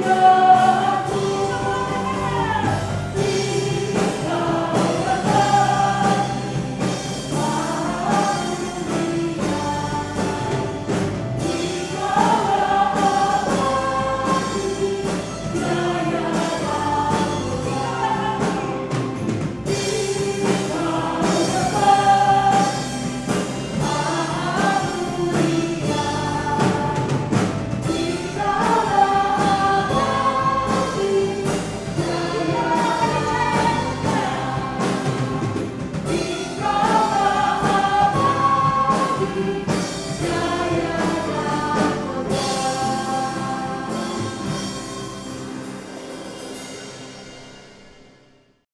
Lord.